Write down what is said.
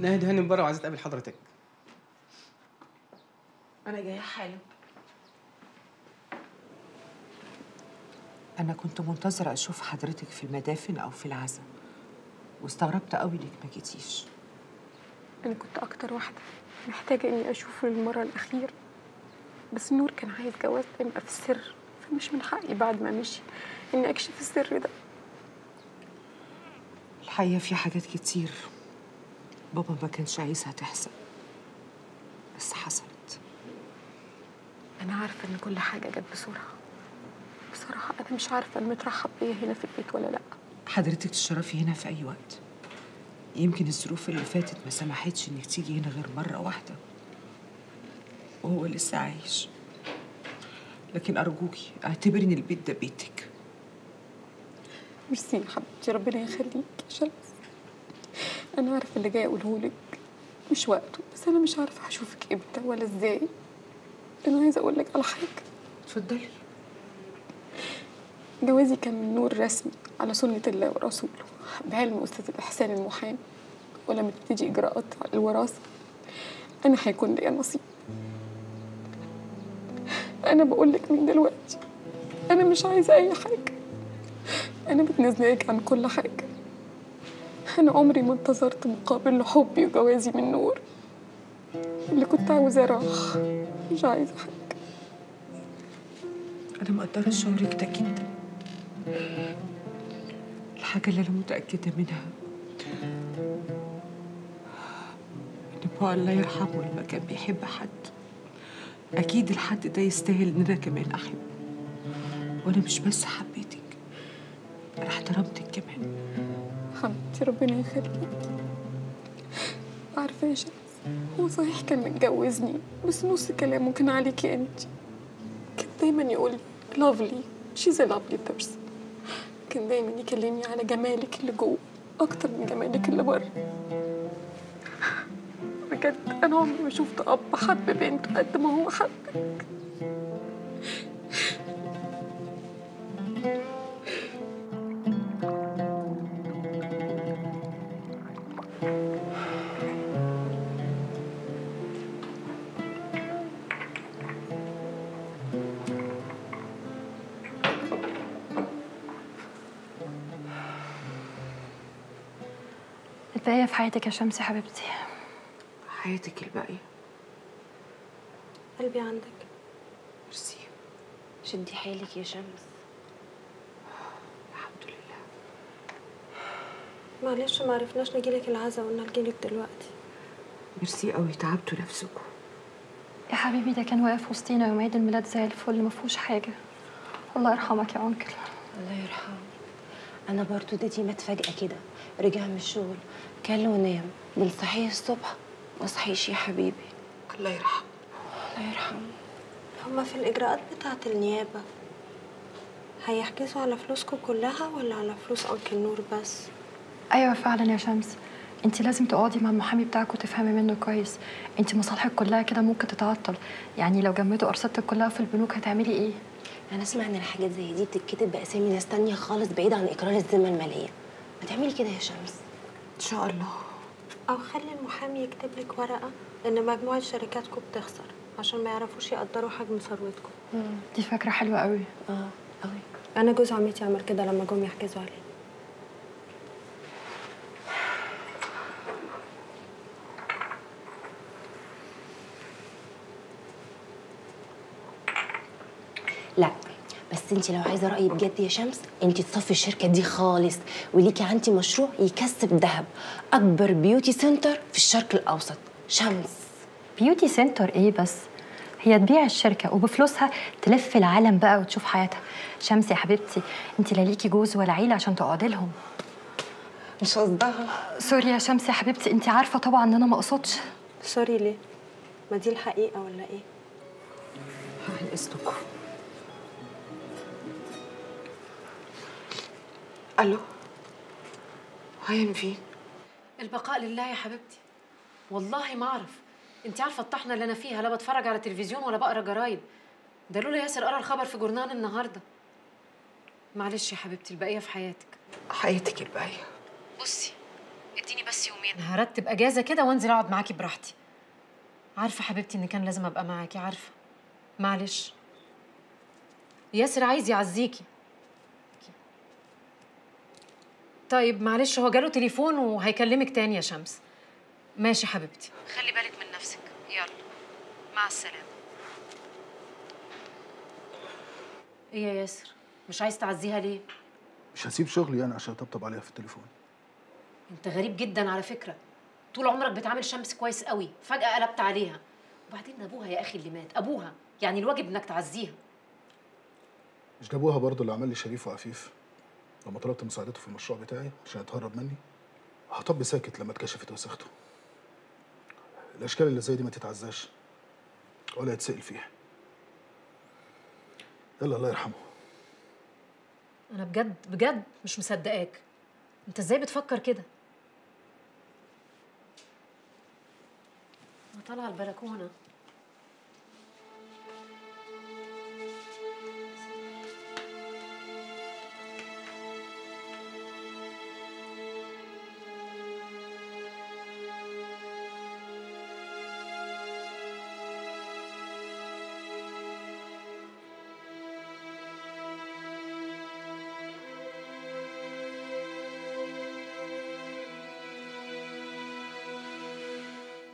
ناهد هاني من بره وعايزه تقابل حضرتك. أنا جاية حالا. أنا كنت منتظرة أشوف حضرتك في المدافن أو في العزا واستغربت قوي إنك ما جيتيش. أنا كنت أكتر واحدة محتاجة إني أشوفه للمرة الأخيرة بس نور كان عايز جوازنا يبقى في السر فمش من حقي بعد ما مشي إني أكشف السر ده. الحقيقة في حاجات كتير بابا ما كانش عايزها تحصل. بس حصلت. أنا عارفة إن كل حاجة جت بسرعة. بصراحة أنا مش عارفة المترحب بيا هنا في البيت ولا لأ. حضرتك تشرفي هنا في أي وقت. يمكن الظروف اللي فاتت ما سمحتش إنك تيجي هنا غير مرة واحدة. وهو لسه عايش. لكن أرجوكي اعتبري إن البيت ده بيتك. ميرسي يا حبيبتي ربنا يخليك. يا شمس أنا عارفة اللي جاي أقوله لك. مش وقته بس أنا مش عارفة هشوفك إمتى ولا إزاي. أنا عايزة أقول لك على حاجة. اتفضلي. جوازي كان من نور رسمي على سنة الله ورسوله بعلم أستاذ الإحسان المحامي. ولما تبتدي إجراءات الوراثة أنا هيكون ليا نصيب. أنا بقول لك من دلوقتي أنا مش عايزة أي حاجة. أنا بتنازلك عن كل حاجة. أنا عمري ما انتظرت مقابل لحبي وجوازي من نور. اللي كنت عاوزاه راح مش عايزة حاجة. أنا مقدرة شعورك ده جدا الحاجة اللي أنا متأكدة منها إن بابا الله يرحمه لما كان بيحب حد. أكيد الحد ده يستاهل إن أنا كمان أحبه. وأنا مش بس حبيتك أنا احترمتك كمان. حبيبتي ربنا يخليك. عارفة يا شمس؟ هو صحيح كان متجوزني بس نص كلامه كان عليكي أنت. كان دايما يقول lovely she's lovely person كان دايما يكلمني على جمالك اللي جوه أكتر من جمالك اللي بره. بجد أنا عمري ما شفت أب حب بنته قد ما هو حبك. الباقية في حياتك يا شمس يا حبيبتي؟ حياتك الباقية. قلبي عندك. ميرسي. شدي حيلك يا شمس. الحمد لله. معلش ما عرفناش نجيلك العزا وقلنا نجيلك دلوقتي. ميرسي قوي تعبتوا نفسكم. يا حبيبي ده كان واقف وسطينا يوم عيد الميلاد زي الفل ما فيهوش حاجة. الله يرحمك يا أنكل. الله يرحمه أنا برضو ديدي مات فجأة كده رجع من الشغل كل ونام بنصحيه الصبح ما صحيش يا حبيبي. الله يرحمه. الله يرحمه. هما في الإجراءات بتاعة النيابة هيحجزوا على فلوسكم كلها ولا على فلوس أنكل نور بس؟ أيوة فعلا يا شمس. انت لازم تقعدي مع المحامي بتاعك وتفهمي منه كويس. انت مصالحك كلها كده ممكن تتعطل. يعني لو جمدوا أرصدتك كلها في البنوك هتعملي إيه؟ أنا أسمع إن الحاجات زي دي بتتكتب بأسامي ناس تانية خالص بعيد عن إقرار الذمة المالية. ما تعملي كده يا شمس. إن شاء الله. أو خلي المحامي يكتب لك ورقة إن مجموعة شركاتكم بتخسر عشان ما يعرفوش يقدروا حجم ثروتكم. دي فكرة حلوة قوي آه قوي أنا جوز عمتي عمل كده لما جم يحجزوا عليه لا بس انت لو عايزة رايي بجد يا شمس انت تصفي الشركة دي خالص وليكي عندي مشروع يكسب ذهب. أكبر beauty center في الشرق الأوسط. شمس. beauty center إيه بس؟ هي تبيع الشركة وبفلوسها تلف العالم بقى وتشوف حياتها. شمس يا حبيبتي انت لا ليكي جوز ولا عيلة عشان تقعدي لهم. مش قصدها. sorry يا شمس يا حبيبتي انت عارفة طبعا إن أنا ما أقصدش. sorry ليه؟ ما دي الحقيقة ولا إيه؟ عن ألو؟ هيا فين؟ البقاء لله يا حبيبتي. والله ما أعرف. أنت عارفة الطحنة اللي أنا فيها لا بتفرج على تلفزيون ولا بقرأ جرايد. ده لولا ياسر قرأ الخبر في جورنال النهارده. معلش يا حبيبتي البقية في حياتك. حياتك الباقية. بصي اديني بس يومين. هرتب أجازة كده وانزل أقعد معاكي براحتي. عارفة حبيبتي إن كان لازم أبقى معاكي عارفة. معلش. ياسر عايز يعزيكي. طيب معلش هو جاله تليفون وهيكلمك تاني يا شمس. ماشي حبيبتي. خلي بالك من نفسك. يلا مع السلامة. إيه يا ياسر؟ مش عايز تعزيها ليه؟ مش هسيب شغلي يعني عشان أطبطب عليها في التليفون. انت غريب جدا على فكرة. طول عمرك بتعامل شمس كويس قوي. فجأة قلبت عليها. وبعدين أبوها يا أخي اللي مات. أبوها. يعني الواجب إنك تعزيها. مش ده أبوها برضه اللي عمل لي شريف وعفيف؟ لما طلبت مساعدته في المشروع بتاعي عشان يتهرب مني هطب ساكت لما اتكشفت وسخته. الأشكال اللي زي دي ما تتعزاش ولا يتسأل فيها. يلا الله يرحمه. أنا بجد بجد مش مصدقاك. أنت إزاي بتفكر كده؟ أنا طالعه البلكونة.